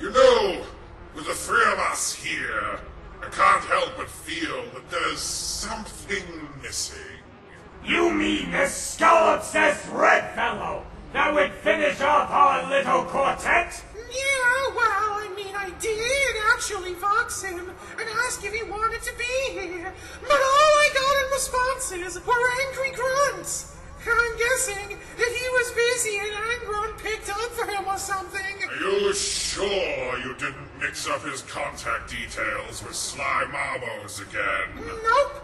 You know, with the three of us here, I can't help but feel that there's something missing. You mean the skull-obsessed red fellow that would finish off our little quartet? Yeah, well, I mean, I did actually vox him and ask if he wanted to be here, but all I got in responses were angry grunts. I'm guessing that he was busy and Angron picked up for him or something. Sure you didn't mix up his contact details with Sly Marbo's again? Nope,